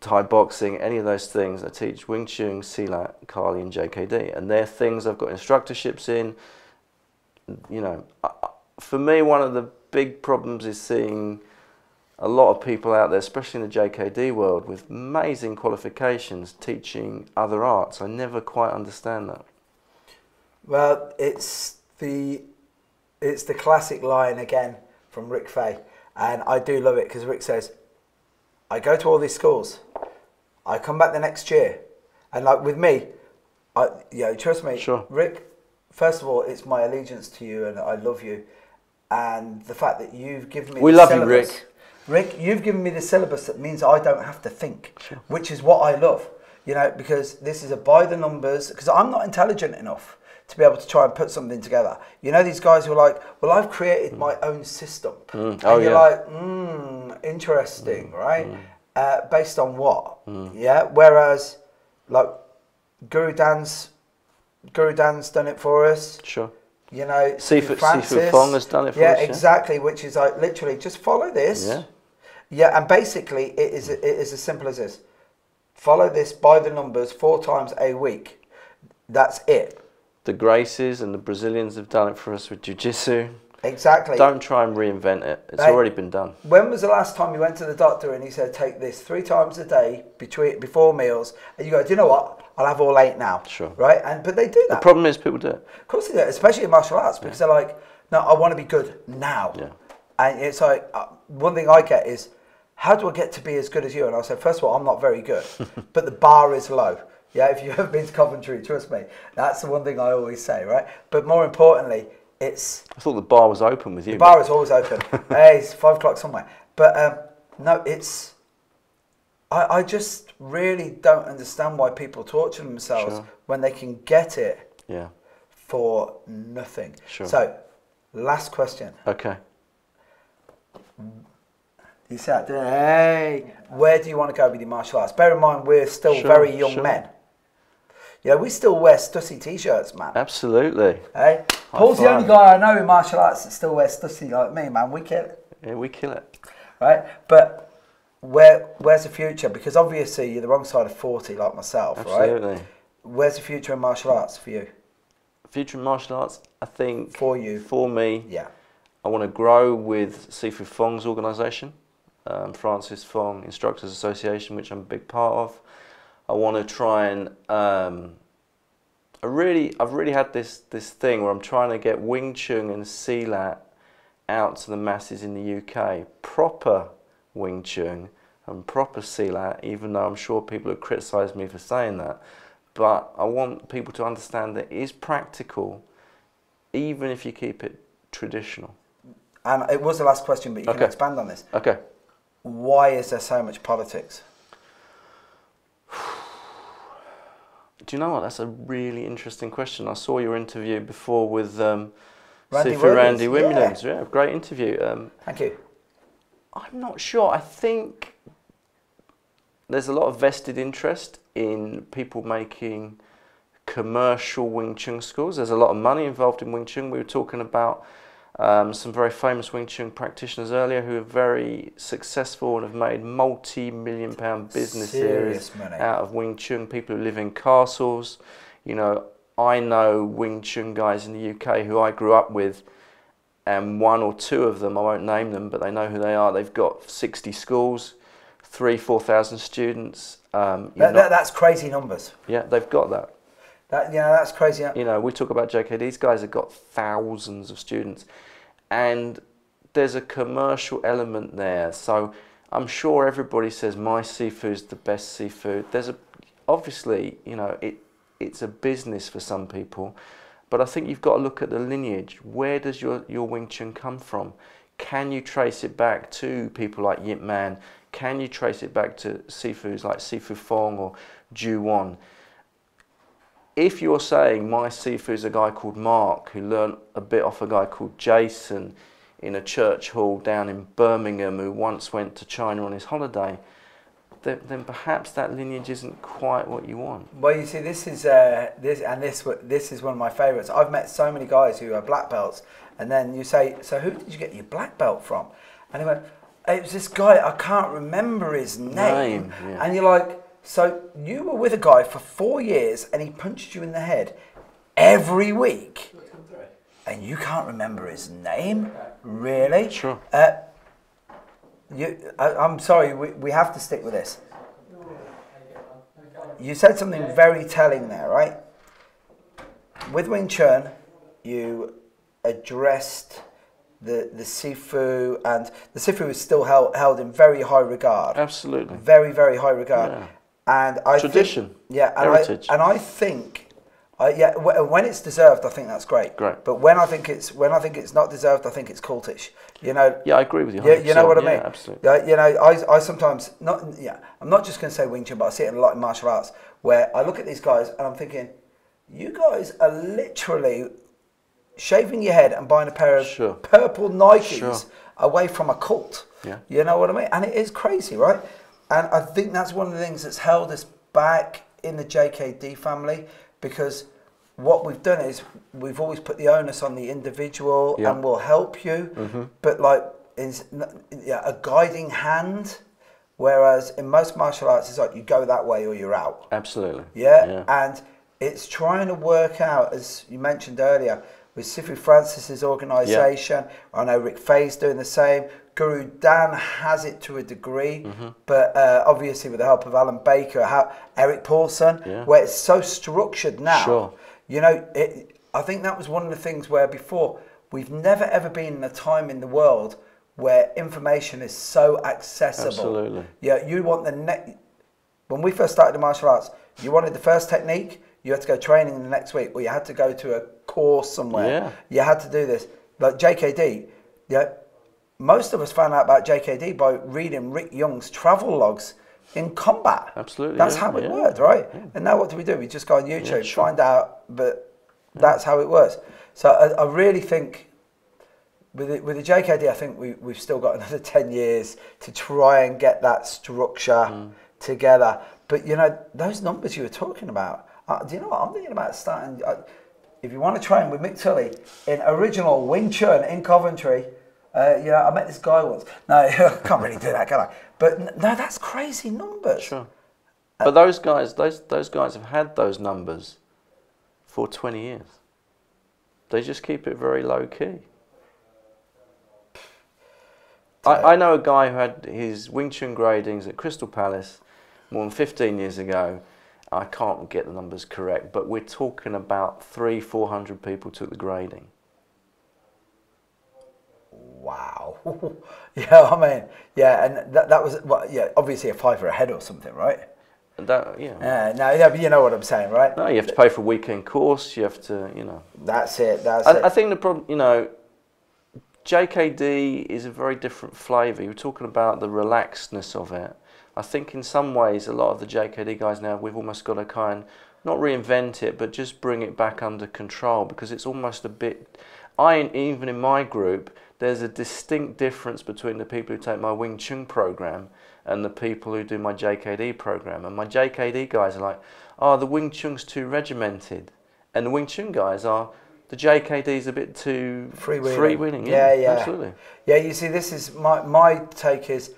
Speaker 2: Thai boxing, any of those things. I teach Wing Chun, Silat, Kali, and JKD. And they're things I've got instructorships in. You know, I- I- for me, one of the big problems is seeing a lot of people out there, especially in the JKD world, with amazing qualifications teaching other arts. I never quite understand that.
Speaker 1: Well, it's the it's the classic line again from Rick Faye, and I do love it because Rick says, "I go to all these schools, I come back the next year, and like with me, I you know trust me,
Speaker 2: Sure.
Speaker 1: Rick. First of all, it's my allegiance to you, and I love you, and the fact that you've given me
Speaker 2: We
Speaker 1: the
Speaker 2: love you, Rick.
Speaker 1: Rick, you've given me the syllabus that means I don't have to think, which is what I love. You know, because this is a by the numbers. Because I'm not intelligent enough to be able to try and put something together. You know, these guys who are like, "Well, I've created my own system," and
Speaker 2: Oh,
Speaker 1: you're
Speaker 2: yeah.
Speaker 1: like, "Hmm, interesting, right? Uh, based on what? Yeah. Whereas, like, Guro Dan's Guro Dan's done it for us.
Speaker 2: Sure.
Speaker 1: You know,
Speaker 2: Sifu
Speaker 1: Francis.
Speaker 2: Fong has done it for
Speaker 1: yeah,
Speaker 2: us, yeah.
Speaker 1: exactly. Which is like literally just follow this.
Speaker 2: Yeah.
Speaker 1: Yeah, and basically it is it is as simple as this: follow this by the numbers four times a week. That's it.
Speaker 2: The Gracies and the Brazilians have done it for us with Jiu Jitsu.
Speaker 1: Exactly.
Speaker 2: Don't try and reinvent it. It's already been done.
Speaker 1: When was the last time you went to the doctor and he said take this three times a day between before meals, and you go, do you know what? I'll have all eight now.
Speaker 2: Sure.
Speaker 1: Right, and but they do that.
Speaker 2: The problem is people do it.
Speaker 1: Of course they do, especially in martial arts, because they're like, no, I want to be good now.
Speaker 2: Yeah.
Speaker 1: And it's like, uh, one thing I get is, how do I get to be as good as you? And I said, first of all, I'm not very good, but the bar is low. Yeah, if you've ever been to Coventry, trust me, that's the one thing I always say, right? But more importantly, it's
Speaker 2: I thought the bar was open with you.
Speaker 1: the bar is always open. hey, it's five o'clock somewhere. But um, no, it's. I, I just really don't understand why people torture themselves
Speaker 2: Sure.
Speaker 1: when they can get it
Speaker 2: Yeah.
Speaker 1: for nothing.
Speaker 2: Sure.
Speaker 1: So, last question.
Speaker 2: Okay.
Speaker 1: You said, hey, where do you want to go with your martial arts? Bear in mind, we're still
Speaker 2: Sure,
Speaker 1: very young
Speaker 2: sure.
Speaker 1: men. You know, we still wear stussy t-shirts, man.
Speaker 2: Absolutely.
Speaker 1: Hey, Paul's the only guy I know in martial arts that still wears stussy like me, man. We kill it,
Speaker 2: Yeah, we kill it.
Speaker 1: right? But where, where's the future? Because obviously you're the wrong side of forty, like myself, right?
Speaker 2: Absolutely.
Speaker 1: Where's the future in martial arts for you?
Speaker 2: Future in martial arts, I think
Speaker 1: For you?
Speaker 2: for me,
Speaker 1: Yeah.
Speaker 2: I want to grow with Sifu Fong's organisation, um, Francis Fong Instructors Association, which I'm a big part of. I want to try and um, I really, I've really had this this thing where I'm trying to get Wing Chun and Silat out to the masses in the UK. Proper Wing Chun and proper Silat, even though I'm sure people have criticised me for saying that. But I want people to understand that it is practical, even if you keep it traditional.
Speaker 1: And it was the last question, but you can expand on this.
Speaker 2: Okay.
Speaker 1: Why is there so much politics?
Speaker 2: Do you know what? That's a really interesting question. I saw your interview before with um,
Speaker 1: Randy
Speaker 2: Sifu
Speaker 1: Williams,
Speaker 2: Randy
Speaker 1: yeah.
Speaker 2: Yeah. great interview. Um,
Speaker 1: Thank you.
Speaker 2: I'm not sure. I think there's a lot of vested interest in people making commercial Wing Chun schools. There's a lot of money involved in Wing Chun. We were talking about um, some very famous Wing Chun practitioners earlier who are very successful and have made multi-million pound business
Speaker 1: Serious
Speaker 2: areas
Speaker 1: money.
Speaker 2: out of Wing Chun. People who live in castles. You know, I know Wing Chun guys in the UK who I grew up with and one or two of them, I won't name them, but they know who they are. They've got 60 schools, three, 4,000 students. Um,
Speaker 1: That, that, that's crazy numbers.
Speaker 2: yeah, they've got that.
Speaker 1: That know, that's crazy.
Speaker 2: You know, we talk about JK, these guys have got thousands of students. And there's a commercial element there. So I'm sure everybody says my Sifu's the best seafood. There's a, obviously, you know, it, it's a business for some people. But I think you've got to look at the lineage. Where does your, your Wing Chun come from? Can you trace it back to people like Yip Man? Can you trace it back to Sifus like Sifu Fong or Ju Wan? If you're saying my Sifu is a guy called Mark who learnt a bit off a guy called Jason in a church hall down in Birmingham who once went to China on his holiday, then, then perhaps that lineage isn't quite what you want.
Speaker 1: Well, you see, this is uh, this and this this is one of my favourites. I've met so many guys who are black belts, and then you say, "So who did you get your black belt from?" And he went, "It was this guy. I can't remember his name."
Speaker 2: Name, yeah.
Speaker 1: And you're like, "So you were with a guy for four years, and he punched you in the head every week, and you can't remember his name? Really?"
Speaker 2: Sure.
Speaker 1: Uh, you, I, I'm sorry, we, we have to stick with this. You said something very telling there, right? With Wing Chun, you addressed the the Sifu, and the Sifu is still held, held in very high regard.
Speaker 2: Absolutely.
Speaker 1: Very, very high regard.
Speaker 2: Yeah.
Speaker 1: And I
Speaker 2: Tradition,
Speaker 1: Think, yeah, and
Speaker 2: heritage.
Speaker 1: I, and I think, I, yeah, wh- when it's deserved, I think that's great.
Speaker 2: Great.
Speaker 1: But when I think it's when I think it's not deserved, I think it's cultish. You know,
Speaker 2: Yeah, I agree with you.
Speaker 1: yeah, you know what I
Speaker 2: Yeah,
Speaker 1: mean.
Speaker 2: absolutely.
Speaker 1: Yeah, you know, I, I sometimes not. Yeah, I'm not just going to say Wing Chun, but I see it a lot in martial arts where I look at these guys and I'm thinking, you guys are literally shaving your head and buying a pair of
Speaker 2: Sure.
Speaker 1: purple Nikes
Speaker 2: Sure.
Speaker 1: away from a cult.
Speaker 2: Yeah.
Speaker 1: You know what I mean? And it is crazy, right? And I think that's one of the things that's held us back in the JKD family because what we've done is we've always put the onus on the individual
Speaker 2: Yeah.
Speaker 1: and we'll help you, mm-hmm. but like is yeah, a guiding hand. Whereas in most martial arts, it's like you go that way or you're out.
Speaker 2: Absolutely.
Speaker 1: Yeah?
Speaker 2: Yeah.
Speaker 1: and it's trying to work out, as you mentioned earlier, with Sifu Francis's organisation. I know Rick Faye's doing the same. Guro Dan has it to a degree,
Speaker 2: Mm-hmm.
Speaker 1: but uh, obviously with the help of Alan Baker, how, Eric Paulson,
Speaker 2: Yeah.
Speaker 1: where it's so structured now.
Speaker 2: Sure.
Speaker 1: You know, it, I think that was one of the things where before we've never ever been in a time in the world where information is so accessible.
Speaker 2: Absolutely.
Speaker 1: Yeah, you want the next. When we first started the martial arts, You wanted the first technique, you had to go training the next week, or you had to go to a course somewhere.
Speaker 2: Yeah.
Speaker 1: You had to do this. But JKD, yeah, most of us found out about JKD by reading Rick Young's travel logs in combat.
Speaker 2: Absolutely,
Speaker 1: That's
Speaker 2: yeah,
Speaker 1: how it
Speaker 2: yeah,
Speaker 1: worked, right? And now what do we do? We just go on YouTube,
Speaker 2: sure.
Speaker 1: find out, but that's how it works. So I, I really think with the, with the JKD, I think we, we've still got another 10 years to try and get that structure
Speaker 2: Mm.
Speaker 1: together. But, you know, those numbers you were talking about, uh, do you know what? I'm thinking about starting. Uh, if you want to train with Mick Tully in original Wing Chun in Coventry, uh, you know, I met this guy once. No, I can't really do that, can I? But no, that's crazy numbers.
Speaker 2: Sure. But those guys, those those guys have had those numbers for 20 years. They just keep it very low key. I, I know a guy who had his Wing Chun gradings at Crystal Palace more than 15 years ago. I can't get the numbers correct, but we're talking about three, 400 people took the grading.
Speaker 1: Wow. yeah, I mean, yeah, and that, that was, well, yeah, obviously a fiver a head or something, right?
Speaker 2: That, yeah.
Speaker 1: Yeah, no, yeah, but you know what I'm saying, right?
Speaker 2: No, you have to pay for a weekend course. You have to, you know.
Speaker 1: That's it, that's it.
Speaker 2: I, I think the problem, you know, JKD is a very different flavour. You were talking about the relaxedness of it. I think in some ways, a lot of the JKD guys now, we've almost got to kind, not reinvent it, but just bring it back under control because it's almost a bit. I even in my group, there's a distinct difference between the people who take my Wing Chun program and the people who do my JKD program. And my JKD guys are like, oh, the Wing Chun's too regimented, and the Wing Chun guys are. The JKD's a bit too
Speaker 1: Freewheeling.
Speaker 2: freewheeling.
Speaker 1: Yeah, yeah.
Speaker 2: absolutely.
Speaker 1: Yeah, you see, this is my my take is.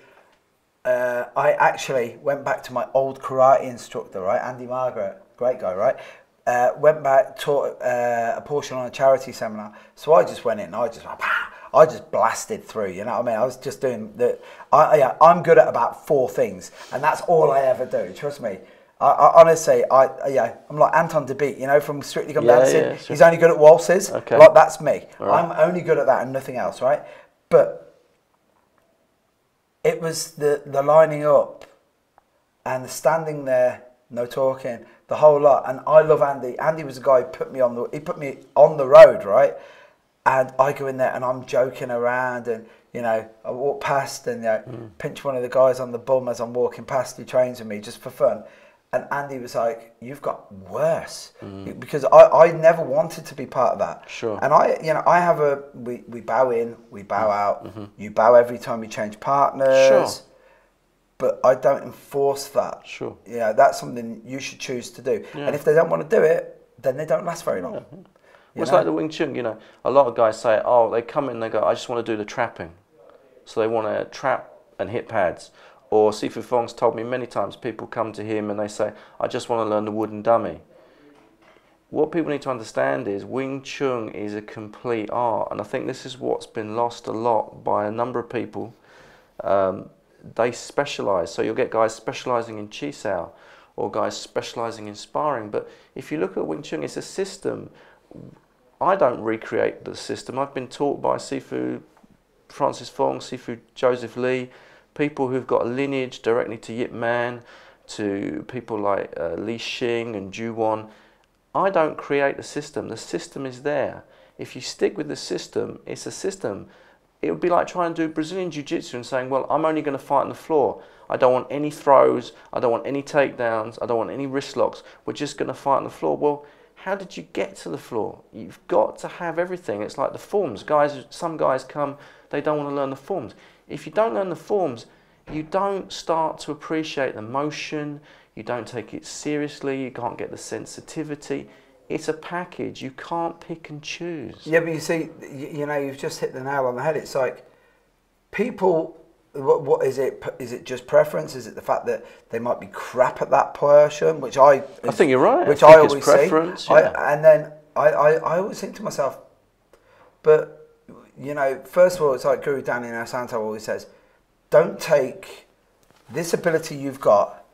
Speaker 1: Uh, I actually went back to my old karate instructor, right, Andy Margaret, great guy, right. Uh, went back, taught uh, a portion on a charity seminar. So I just went in, I just, I just blasted through. You know what I mean? I was just doing the. I, yeah, I'm good at about four things, and that's all I ever do. Trust me. I, I honestly, I yeah, I'm like Anton Du Beke, you know, from Strictly Come
Speaker 2: Yeah,
Speaker 1: Dancing.
Speaker 2: yeah, sure.
Speaker 1: He's only good at waltzes.
Speaker 2: Okay.
Speaker 1: Like that's me.
Speaker 2: Right.
Speaker 1: I'm only good at that and nothing else, right? But it was the the lining up and the standing there, no talking, the whole lot. And I love Andy. Andy was the guy who put me on the he put me on the road, right? And I go in there and I'm joking around and you know, I walk past and you know, mm. pinch one of the guys on the bum as I'm walking past who trains with me just for fun. And Andy was like, You've got worse. Mm. Because I, I never wanted to be part of that.
Speaker 2: Sure.
Speaker 1: And I you know, I have a we, we bow in, we bow mm. out, mm-hmm. you bow every time you change partners
Speaker 2: Sure.
Speaker 1: but I don't enforce that.
Speaker 2: Sure.
Speaker 1: Yeah, that's something you should choose to do.
Speaker 2: Yeah.
Speaker 1: And if they don't want to do it, then they don't last very long. Mm-hmm. You
Speaker 2: Well, it's
Speaker 1: know?
Speaker 2: like the Wing Chun, you know. A lot of guys say, oh, they come in, they go, I just want to do the trapping. So they want to trap and hit pads. Or Sifu Fong's told me many times people come to him and they say, I just want to learn the wooden dummy. What people need to understand is Wing Chun is a complete art. And I think this is what's been lost a lot by a number of people. Um, they specialize. So you'll get guys specializing in Chi Sao or guys specializing in sparring. But if you look at Wing Chun, it's a system. I don't recreate the system. I've been taught by Sifu Francis Fong, Sifu Joseph Lee, people who've got a lineage directly to Yip Man, to people like uh, Li Xing and Ju Wan. I don't create the system. The system is there. If you stick with the system, it's a system. It would be like trying to do Brazilian Jiu Jitsu and saying, well, I'm only going to fight on the floor. I don't want any throws. I don't want any takedowns. I don't want any wrist locks. We're just going to fight on the floor. Well, how did you get to the floor? You've got to have everything. It's like the forms. Guys, some guys come, they don't want to learn the forms. If you don't learn the forms, you don't start to appreciate the motion. You don't take it seriously. You can't get the sensitivity. It's a package. You can't pick and choose.
Speaker 1: Yeah, but you see, you, know, you've just hit the nail on the head. It's like people. What, what is it? Is it just preference? Is it the fact that they might be crap at that portion, which I?
Speaker 2: I think you're right. I
Speaker 1: Which I,
Speaker 2: it's
Speaker 1: always
Speaker 2: preference,
Speaker 1: see.
Speaker 2: yeah.
Speaker 1: I, and then I, I, I always think to myself, but you know, first of all, it's like Guro Dan Inosanto always says, don't take this ability you've got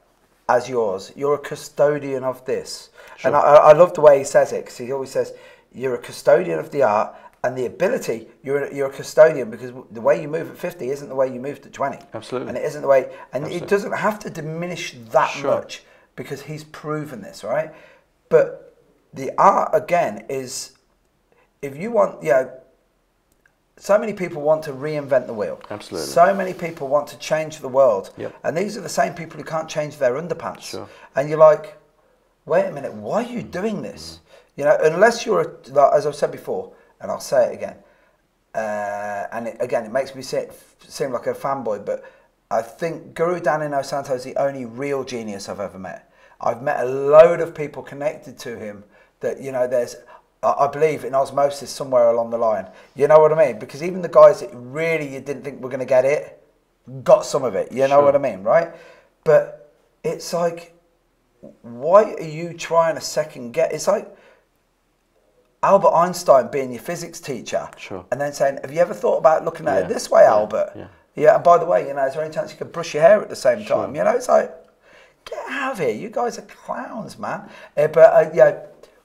Speaker 1: as yours. You're a custodian of this. And I, I love the way he says it because he always says, you're a custodian of the art and the ability, you're a, you're a custodian because the way you move at 50 isn't the way you moved at 20.
Speaker 2: Absolutely.
Speaker 1: And it isn't the way, and it doesn't have to diminish that
Speaker 2: Sure.
Speaker 1: much. because he's proven this, right? But the art again is if you want, you know, so many people want to reinvent the wheel.
Speaker 2: Absolutely.
Speaker 1: So many people want to change the world.
Speaker 2: Yep.
Speaker 1: And these are the same people who can't change their underpants.
Speaker 2: Sure.
Speaker 1: And you're like, wait a minute, why are you doing this? You know, unless you're, a, as I've said before, and I'll say it again, uh, and it, again, it makes me se- seem like a fanboy, but I think Guro Dan Inosanto is the only real genius I've ever met. I've met a load of people connected to him that, you know, there's, I believe in osmosis somewhere along the line. You know what I mean? Because even the guys that really you didn't think were going to get it, got some of it. You know
Speaker 2: Sure.
Speaker 1: what I mean, right? But it's like, why are you trying to second get? It's like Albert Einstein being your physics teacher,
Speaker 2: Sure.
Speaker 1: and then saying, "Have you ever thought about looking at it this way,
Speaker 2: yeah,
Speaker 1: Albert?"
Speaker 2: yeah.
Speaker 1: Yeah. And by the way, you know, is there any chance you could brush your hair at the same
Speaker 2: Sure.
Speaker 1: time? You know, it's like, get out of here. You guys are clowns, man. Uh, but uh, yeah,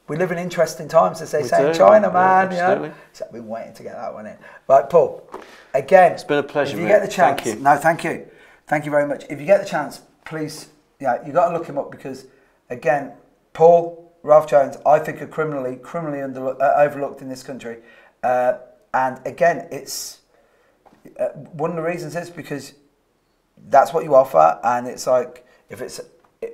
Speaker 1: we live in interesting times, as they
Speaker 2: We
Speaker 1: say in
Speaker 2: do,
Speaker 1: China,
Speaker 2: yeah,
Speaker 1: man. you know?
Speaker 2: absolutely.
Speaker 1: So I've been waiting to get that one in. Right, Paul. Again,
Speaker 2: It's been a pleasure,
Speaker 1: If you
Speaker 2: mate.
Speaker 1: get the chance,
Speaker 2: Thank you.
Speaker 1: no, thank you, thank you very much. If you get the chance, please, yeah, you got to look him up because, again, Paul Ralph Jones, I think are criminally criminally under, uh, overlooked in this country, uh, and again, it's uh, one of the reasons is because that's what you offer, and it's like if it's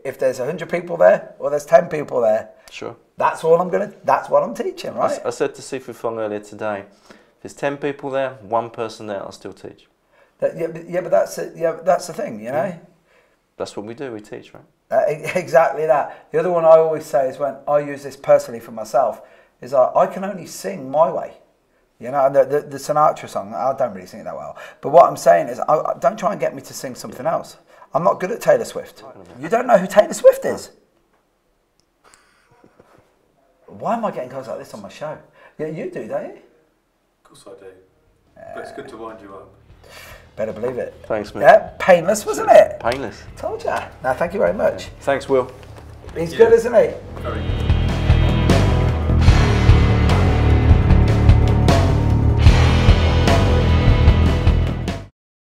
Speaker 1: if there's hundred people there or there's ten people there,
Speaker 2: Sure.
Speaker 1: that's all I'm gonna. That's what I'm teaching, right?
Speaker 2: I said to Sifu Fong earlier today, if there's 10 people there, one person there, I'll still teach.
Speaker 1: That- yeah, but, yeah, but that's it. Yeah, that's the thing, you know.
Speaker 2: That's what we do, we teach, right?
Speaker 1: Uh, exactly that. The other one I always say is when I use this personally for myself is I, I can only sing my way. You know, the, the, the Sinatra song, I don't really sing it that well. But what I'm saying is, I, I- don't try and get me to sing something else. I'm not good at Taylor Swift. You don't know who Taylor Swift is? Why am I getting guys like this on my show? Yeah, you do, don't you?
Speaker 3: Of course I do. But it's good to wind you up.
Speaker 1: Better believe it.
Speaker 2: Thanks, mate.
Speaker 1: Yeah, painless, wasn't it?
Speaker 2: Painless.
Speaker 1: Told ya. Now, thank you very much.
Speaker 2: Thanks, Will.
Speaker 1: He's
Speaker 3: Yeah.
Speaker 1: good, isn't he?
Speaker 3: Very